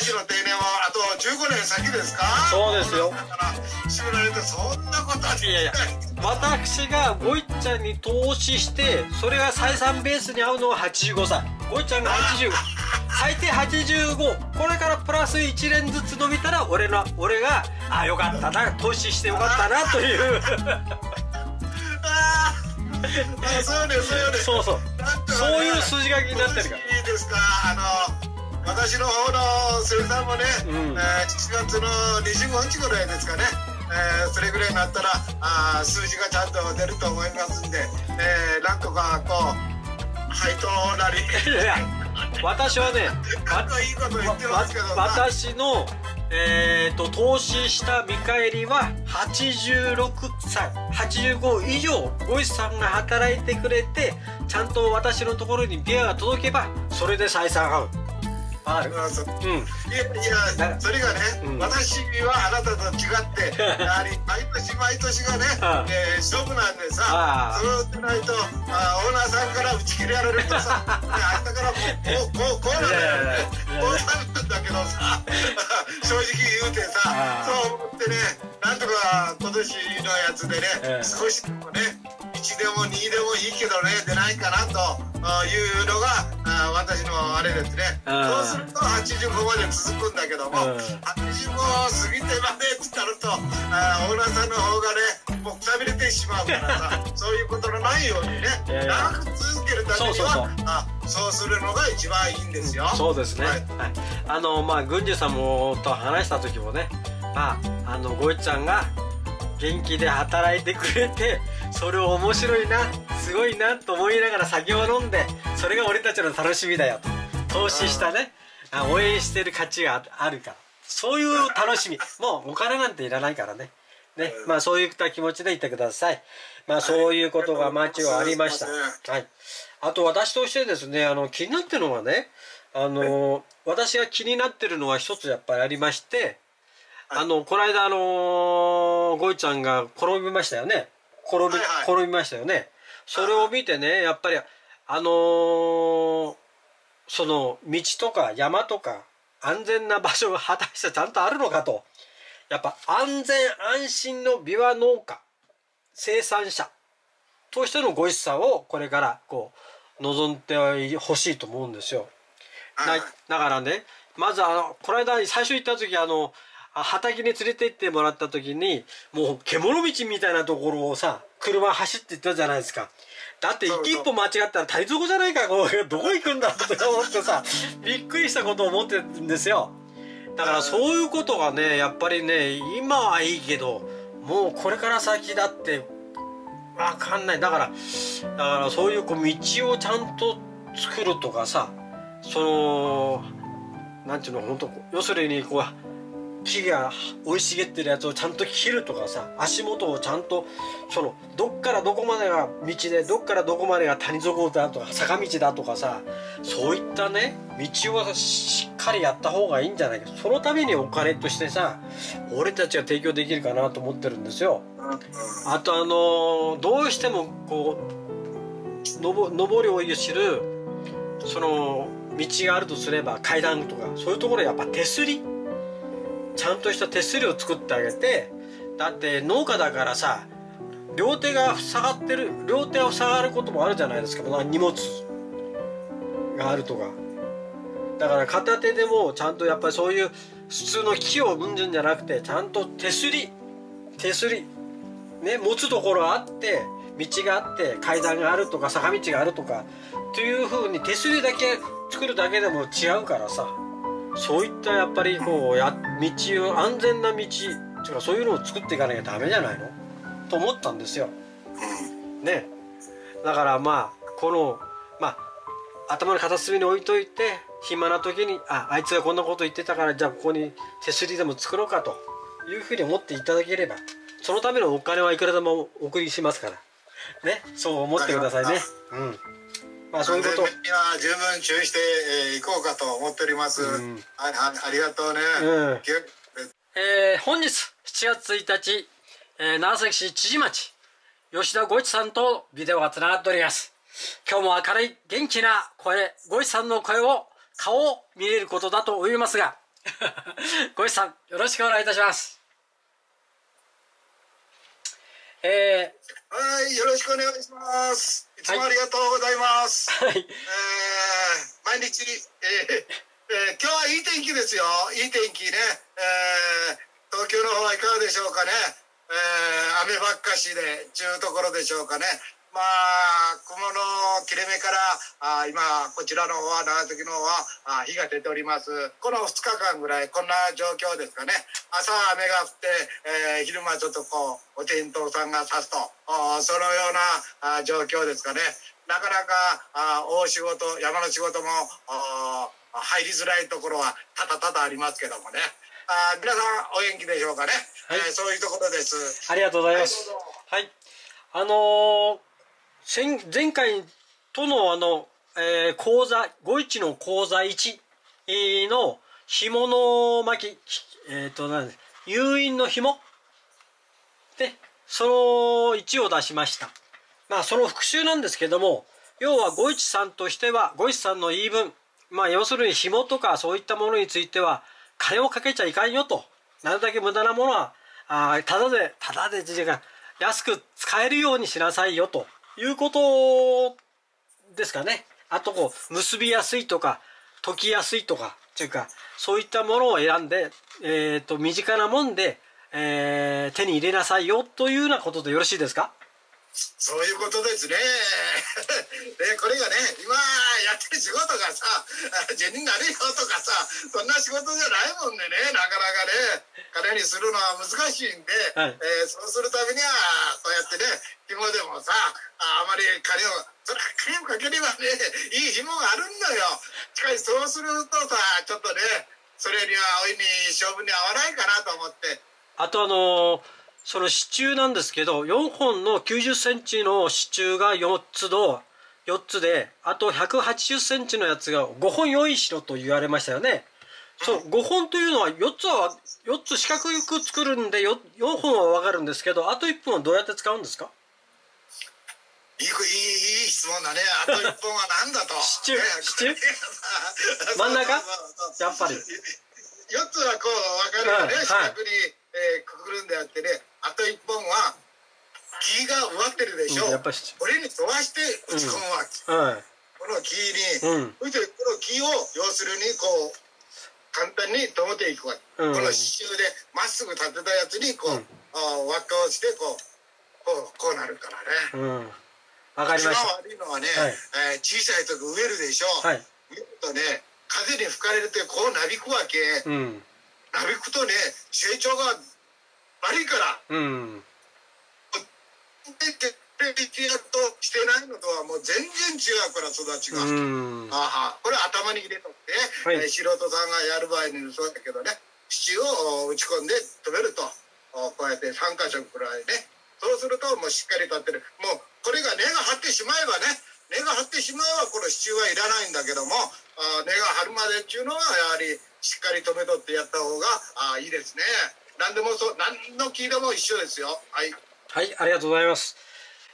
私の定年はあと15年先ですか？そうですよ。だから締められてそんなことはできいやいや私がゴイちゃんに投資してそれが採算ベースに合うのは85歳。ゴイちゃんが80最低85これからプラス1年ずつ伸びたら俺の俺があよかったな。投資してよかったなという。あー。あそうねそうねそうそう。そういう筋書きになってるから。いいですか？あの私の方の生産もね、うん。えー7月の25日ぐらいですかね、えーそれぐらいになったらあー数字がちゃんと出ると思いますんで、えーなんとかこう配当なり。私はね いいこと言ってわますけどわ私のえー、と投資した見返りは86歳85以上ゴイさんが働いてくれてちゃんと私のところにビアが届けばそれで採算合うあう。うん。いやいだやそれがね、うん。私はあなたと違ってやはり毎年毎年がね、ああえー勝負なんでさああ。それを打ってないとあオーナーさんから打ち切られるとさ ね明日からこうこうこうこうなんだよね。こうなんだけどさ 正直言うてさああ。そう思ってねなんとか今年のやつでね、ええ。少しでもね1でも2でもいいけどね出ないかなとあいうのがあ私のあれですね。そうすると85まで続くんだけども、うん。85を過ぎてまでってなるとあオーナーさんの方がねもうくたびれてしまうからさ そういうことのないようにね長く続けるためにはそうするのが一番いいんですよ。そうですね、ははい。いあのまあ郡司さんもと話した時もねまああのゴイちゃんが元気で働いてくれてそれを面白いなすごいなと思いながら酒を飲んでそれが俺たちの楽しみだよと。投資したね。あ応援してる価値があるから。そういう楽しみ。もうお金なんていらないからね。ね。まあそういった気持ちでいてください。まあそういうことが街はありました。はいはい。あと私としてですねあの気になってるのはねあの私が気になってるのは一つやっぱりありましてあのこの間あのゴイちゃんが転びましたよね転び,、はいはい。転びましたよね。それを見てねやっぱりあのーその道とか山とか安全な場所が果たしてちゃんとあるのかと。やっぱ安全安心のビワ農家生産者としてのご一さをこれからこう望んでほしいと思うんですよ。はいだだからねまずあのこの間最初行った時あのあ畑に連れて行ってもらった時にもう獣道みたいなところをさ車走って行ったじゃないですか。だってそうそう。一歩間違ったら谷底じゃないかこうどこ行くんだって思ってさ びっくりしたことを思ってるんですよ。だからそういうことがねやっぱりね今はいいけどもうこれから先だってわかんない。だからだからそういうこう道をちゃんと作るとかさそのなんていうの本当要するにこう木が生い茂ってるやつをちゃんと切るとかさ足元をちゃんとそのどっからどこまでが道でどっからどこまでが谷底だとか坂道だとかさそういったね道をしっかりやった方がいいんじゃないかそのためにお金としてさ俺たちが提供できるかなと思ってるんですよ。あとあのーどうしてもこう上りを知るその道があるとすれば階段とかそういうところやっぱ手すりちゃんとした手すりを作ってあげてだって農家だからさ両手が塞がってる両手が塞がることもあるじゃないですか。荷物があるとか。だから片手でもちゃんとやっぱりそういう普通の木をうんじゅんじゃなくてちゃんと手すり手すりね持つところあって道があって階段があるとか坂道があるとかというふうに手すりだけ作るだけでも違うからさ。そういったやっぱりこうや道を安全な道っていうかそういうのを作っていかなきゃダメじゃないの？と思ったんですよ。ね。だからまあこのまあ頭の片隅に置いといて暇な時にああいつがこんなこと言ってたからじゃあここに手すりでも作ろうかというふうに思っていただければそのためのお金はいくらでもお送りしますから。ね。そう思ってくださいね。うんまあそういうこと。には十分注意してい、えー、いこうかと思っております。うん。ああありがとうね。うんえー本日7月1日、えー長崎市知事町吉田五一さんとビデオがつながっております。今日も明るい元気な声五一さんの声を顔を見れることだと思いますが ご一さんよろしくお願いいたしますえはい、よろしくお願いします。いつもありがとうございます。ー、はいえー毎日、えーえー今日はいい天気ですよ。いい天気ね。えー東京の方はいかがでしょうかね。えー雨ばっかしで、ちゅうところでしょうかね。まあ、雲の切れ目から、あ今、こちらの方は、長崎の方は、あ日が出ております。この2日間ぐらい、こんな状況ですかね。朝は雨が降って、えー昼間ちょっとこう、お天道さんが差すと、あそのようなあ状況ですかね。なかなかあ大仕事、山の仕事もあ入りづらいところは多々多々ありますけどもね。あ皆さんお元気でしょうかね。はいえーそういうところです。ありがとうございますはいあのー先前回とのあの、えー講座五一の講座1の紐の巻きえっ、となんで誘引の紐。でその1を出しました。まあその復習なんですけども要は五一さんとしては五一さんの言い分。まあ要するに紐とかそういったものについては金をかけちゃいかんよと。なるだけ無駄なものはあただでただで自が安く使えるようにしなさいよと。いうことですかね。あとこう結びやすいとか解きやすいとかというかそういったものを選んで、えー、と身近なもんで、えー手に入れなさいよというようなことでよろしいですか？そういうことですね。で、これがね、今やってる仕事がさ、銭になるよとかさ、そんな仕事じゃないもんでね、なかなかね、金にするのは難しいんで、はいえーそうするためには、こうやってね、紐でもさ、ああまり金を、それは金をかければね、いい紐があるんだよ。しかしそうするとさ、ちょっとね、それには大いに勝負に合わないかなと思って、あとあのーその支柱なんですけど4本の9 0センチの支柱が4つの4つであと1 8 0センチのやつが5本用意しろと言われましたよね。そう5本というのは4つは4つ四角く作るんで 4, 4本は分かるんですけどあと1本はどうやって使うんですか？いいいい質問だね。あと一本は何だと。支柱？ね支柱？真ん中？やっぱり。四つはこう分かるよね、はい。四角に、えーくくるんであってねあと一本は木が植わってるでしょ、うんやっぱしこれに沿わして打ち込むわけ、はい。この木に、うん。そしてこの木を要するにこう簡単に止めていくわけ、うん。この支柱でまっすぐ立てたやつにこう、うん。あ輪っかをしてこうこうこうなるからね、うん。分かり一番ました。悪いのはね、はい。えー小さい時植えるでしょ、はい。植えるとね風に吹かれるとこうなびくわけ、うん。なびくとね成長が悪いから。うん。で徹底的やとしてないのとはもう全然違うから育ちが、うん。あは。これ頭に入れとって、はい。えー素人さんがやる場合にそうだけどね土を打ち込んで止めると。おこうやって3箇所くらいね。そうするともうしっかり立ってる。もうこれが根が張ってしまえばね根が張ってしまえばこの支柱はいらないんだけどもあ根が張るまでっていうのはやはりしっかり止めとってやった方があいいですね何でもそう何の木でも一緒ですよはいはい、ありがとうございます。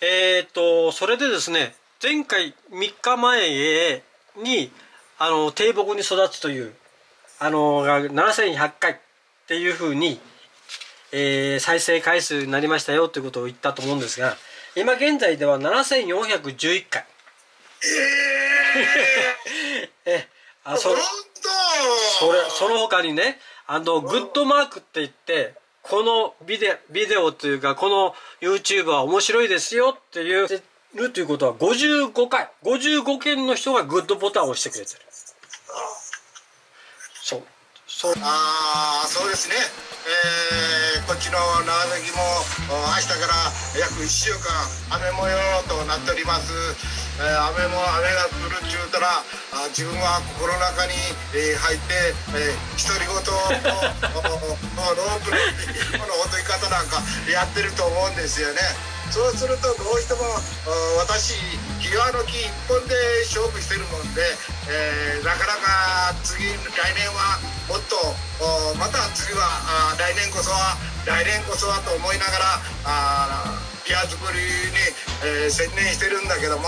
えーっと、それでですね、前回3日前に、あの、低木に育つという、あの、が7100回っていうふうに、えー再生回数になりましたよということを言ったと思うんですが、今現在では7411回。え え、あ、ー、そそれ、その他にね、あの、グッドマークって言って、このビデビデオというか、この YouTube は面白いですよっていう、るということは55回、55件の人がグッドボタンを押してくれてる。そう。そう。あそうですね、えーこっちの長崎も明日から約1週間雨模様となっております、えー雨も雨が降るっちゅうたらあ自分は心の中に、えー入って、えー独り言とおおロープのこの踊り方なんかやってると思うんですよねそうするとどうしても私日側の木一本で勝負してるもんで、えーなかなか次来年はもっとまた次はあ来年こそは来年こそはと思いながらあピア作りに、えー専念してるんだけども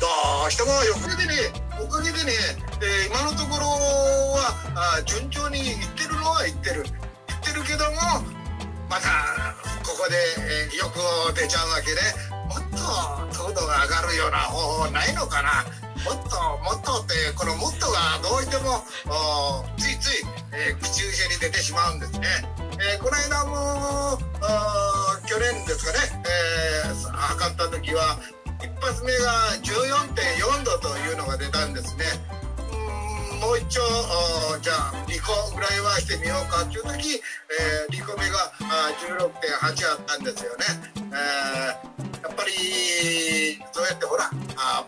どうしてもおかげでねおかげでね、えー、今のところはあ順調にいってるのはいってる。いってるけどもまたここで、えー、欲を出ちゃうわけでもっと糖度が上がるような方法ないのかな。もっともっとってこのもっとがどうしてもついつい、えー、口癖に出てしまうんですね。えー、この間も去年ですかね、えー、測った時は一発目が14.4度というのが出たんですね。うんもう一丁じゃあ2個ぐらいはしてみようかっていう時、えー、2個目が16.8あったんですよね。えーやっぱりそうやってほらああ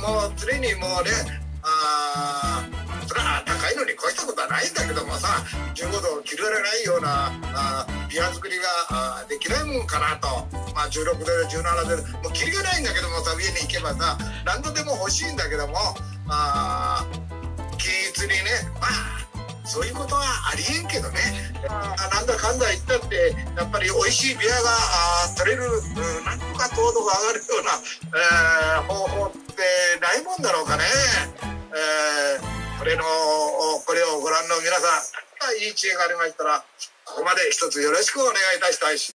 ももう常にもうねあそれは高いのに越したことはないんだけどもさ15度を切られないようなあビア作りがあできないもんかなと、まあ、16度で17度でもう切りがないんだけどもさ上に行けばさ何度でも欲しいんだけどもあ均一にねまあそういうことはありえんけどね、なんだかんだ言ったってやっぱり美味しいビアが取れる、うん、なんとか糖度が上がるような、えー、方法てないもんだろうかね、えー、これのこれをご覧の皆さんいい知恵がありましたらここまで一つよろしくお願いいたしたいし。